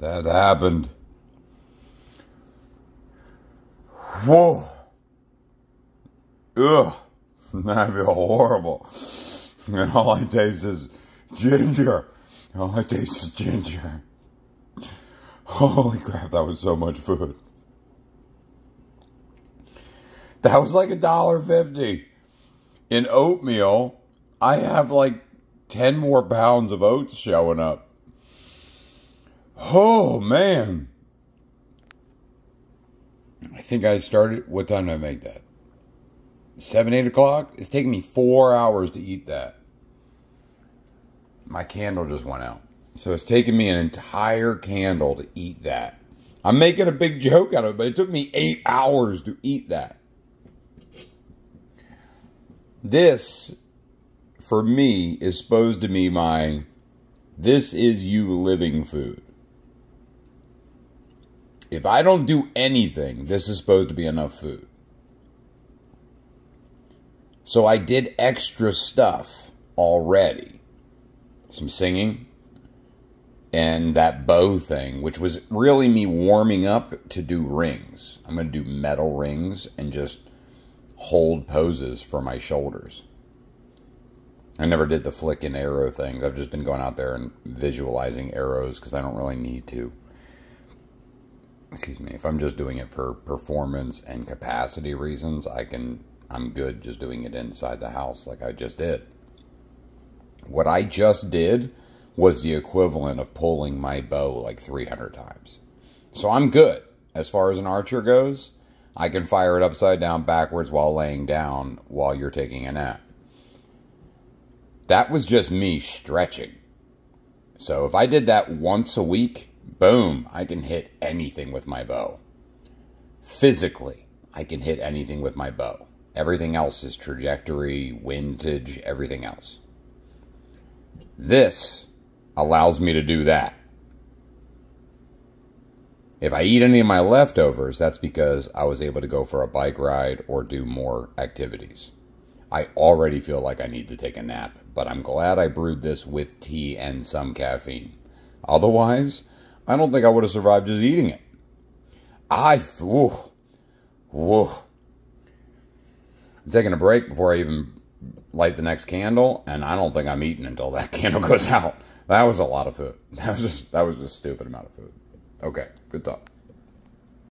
That happened. Whoa. Ugh. I feel horrible. And all I taste is ginger. All I taste is ginger. Holy crap, that was so much food. That was like a dollar fifty. In oatmeal, I have like ten more pounds of oats showing up. Oh man. I think I started what time did I make that? Seven, eight o'clock? It's taking me four hours to eat that. My candle just went out. So it's taken me an entire candle to eat that. I'm making a big joke out of it, but it took me eight hours to eat that. This, for me, is supposed to be my, this is you living food. If I don't do anything, this is supposed to be enough food. So I did extra stuff already. Some singing and that bow thing, which was really me warming up to do rings. I'm going to do metal rings and just hold poses for my shoulders. I never did the flick and arrow things. I've just been going out there and visualizing arrows because I don't really need to. Excuse me. If I'm just doing it for performance and capacity reasons, I can I'm good just doing it inside the house like I just did. What I just did was the equivalent of pulling my bow like 300 times. So I'm good as far as an archer goes. I can fire it upside down backwards while laying down while you're taking a nap. That was just me stretching. So if I did that once a week, boom, I can hit anything with my bow. Physically, I can hit anything with my bow. Everything else is trajectory, windage, everything else. This allows me to do that. If I eat any of my leftovers, that's because I was able to go for a bike ride or do more activities. I already feel like I need to take a nap, but I'm glad I brewed this with tea and some caffeine. Otherwise, I don't think I would have survived just eating it. I, whew, whew. I'm taking a break before I even light the next candle, and I don't think I'm eating until that candle goes out. That was a lot of food. That was just that was just stupid amount of food. Okay, good talk.